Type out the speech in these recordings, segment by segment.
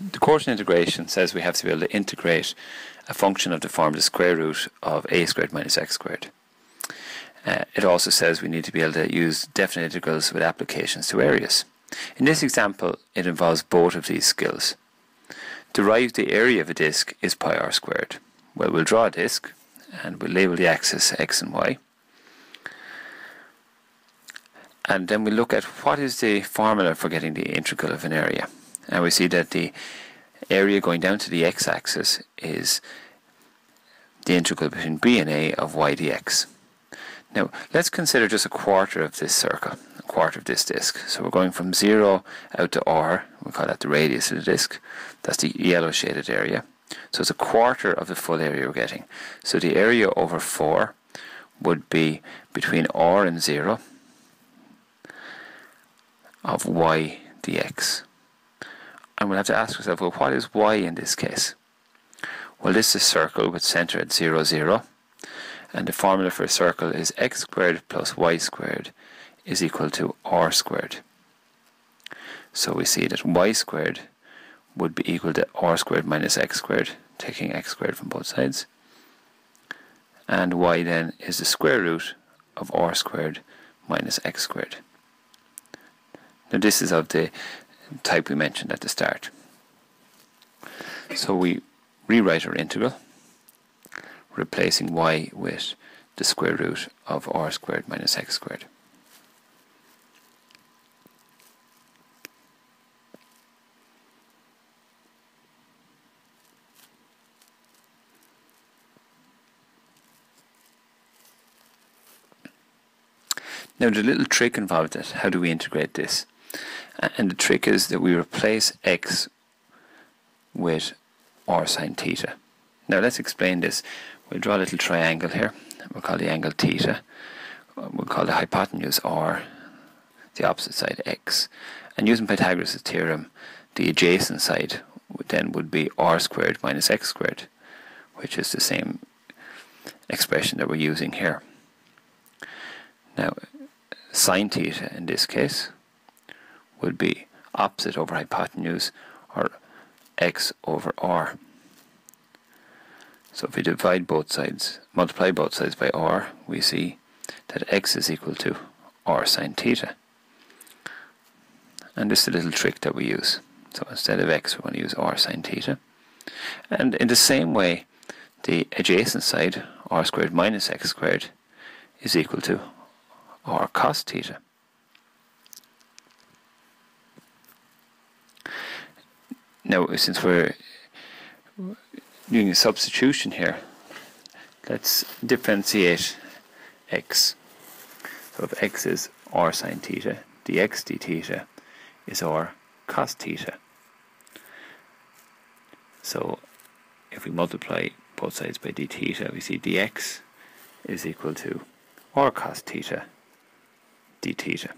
The course integration says we have to be able to integrate a function of the form the square root of a squared minus x squared. Uh, it also says we need to be able to use definite integrals with applications to areas. In this example, it involves both of these skills. Derive the area of a disk is pi r squared. Well, we'll draw a disk and we'll label the axis x and y. And then we look at what is the formula for getting the integral of an area. And we see that the area going down to the x-axis is the integral between b and a of y dx. Now, let's consider just a quarter of this circle, a quarter of this disk. So we're going from 0 out to r, we call that the radius of the disk. That's the yellow shaded area. So it's a quarter of the full area we're getting. So the area over 4 would be between r and 0 of y dx. And we'll have to ask ourselves, well, what is y in this case? Well, this is a circle with centre at 0, 0 and the formula for a circle is x squared plus y squared is equal to r squared. So we see that y squared would be equal to r squared minus x squared, taking x squared from both sides. And y then is the square root of r squared minus x squared. Now this is of the type we mentioned at the start. So we rewrite our integral replacing y with the square root of r squared minus x squared. Now the little trick involved it, how do we integrate this? And the trick is that we replace x with r sine theta. Now let's explain this. We'll draw a little triangle here. We'll call the angle theta. We'll call the hypotenuse r, the opposite side x. And using Pythagoras' theorem, the adjacent side then would be r squared minus x squared, which is the same expression that we're using here. Now, sine theta in this case would be opposite over hypotenuse or x over r. So if we divide both sides, multiply both sides by r, we see that x is equal to r sine theta. And this is a little trick that we use. So instead of x, we're going to use r sine theta. And in the same way, the adjacent side, r squared minus x squared, is equal to r cos theta. Now, since we're doing a substitution here, let's differentiate x. So if x is r sine theta, dx d theta is r cos theta. So if we multiply both sides by d theta, we see dx is equal to r cos theta d theta.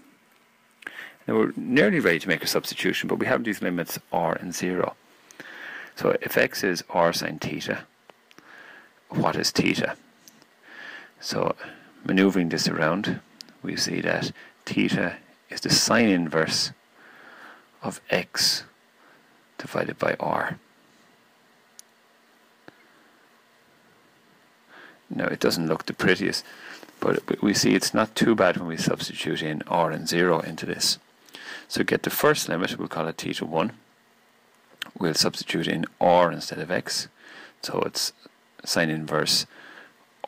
Now we're nearly ready to make a substitution, but we have these limits r and 0. So if x is r sine theta, what is theta? So maneuvering this around, we see that theta is the sine inverse of x divided by r. Now it doesn't look the prettiest, but we see it's not too bad when we substitute in r and 0 into this. So get the first limit, we'll call it theta 1 we'll substitute in r instead of x. So it's sine inverse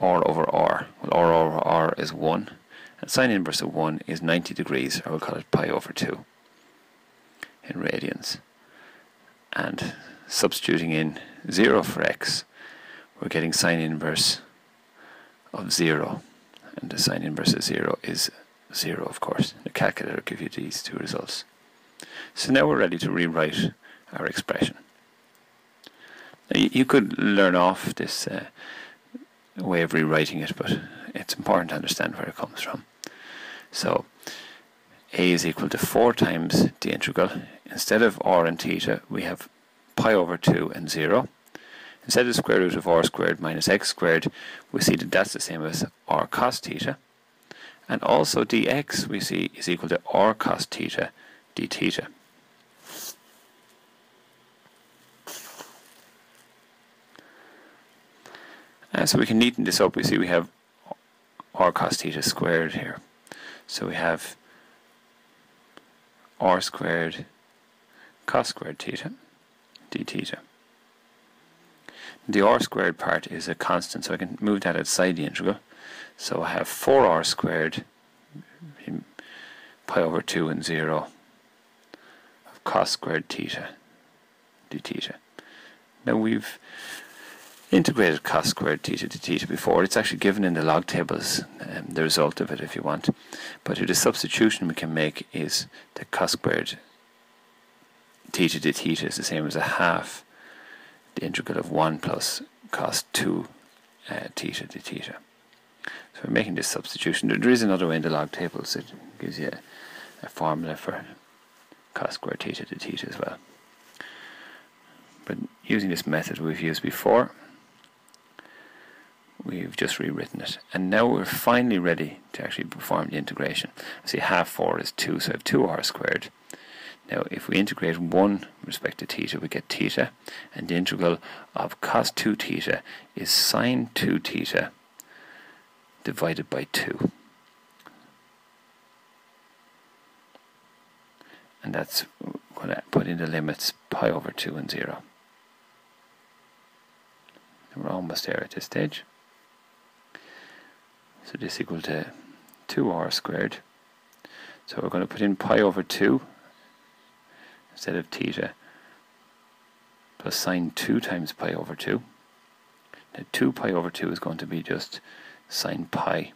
r over r. Well, r over r is 1. And sine inverse of 1 is 90 degrees, or we'll call it pi over 2 in radians. And substituting in 0 for x, we're getting sine inverse of 0. And the sine inverse of 0 is 0, of course. The calculator will give you these two results. So now we're ready to rewrite our expression. You could learn off this uh, way of rewriting it, but it's important to understand where it comes from. So a is equal to 4 times the integral. Instead of r and theta, we have pi over 2 and 0. Instead of the square root of r squared minus x squared, we see that that's the same as r cos theta. And also dx we see is equal to r cos theta d theta. And so we can neaten this up. We see we have r cos theta squared here. So we have r squared cos squared theta d theta. The r squared part is a constant, so I can move that outside the integral. So I have 4r squared pi over 2 and 0 of cos squared theta d theta. Now we've integrated cos squared theta d theta before. It's actually given in the log tables, um, the result of it if you want. But the substitution we can make is that cos squared theta d theta is the same as a half the integral of 1 plus cos 2 uh, theta d theta. So we're making this substitution. There is another way in the log tables. It gives you a, a formula for cos squared theta d theta as well. But using this method we've used before, we've just rewritten it. And now we're finally ready to actually perform the integration. See, half 4 is 2, so I have 2r squared. Now, if we integrate 1 with respect to theta, we get theta, and the integral of cos 2 theta is sine 2 theta divided by 2. And that's going to put in the limits pi over 2 and 0. And we're almost there at this stage. So this is equal to 2r squared. So we're going to put in pi over 2 instead of theta plus sine 2 times pi over 2. Now 2 pi over 2 is going to be just sine pi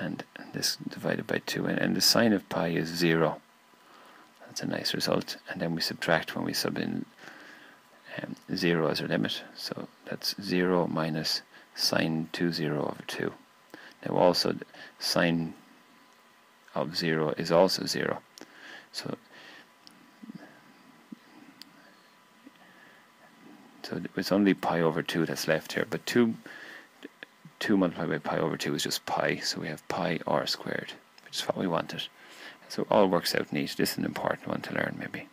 and this divided by 2 and, the sine of pi is 0. That's a nice result and then we subtract when we sub in um, 0 as our limit so that's 0 minus sine 2 0 over 2. Now also sine of 0 is also 0. So so it's only pi over 2 that's left here, but 2, 2 multiplied by pi over 2 is just pi, so we have pi r squared, which is what we wanted. So all works out neat. This is an important one to learn maybe.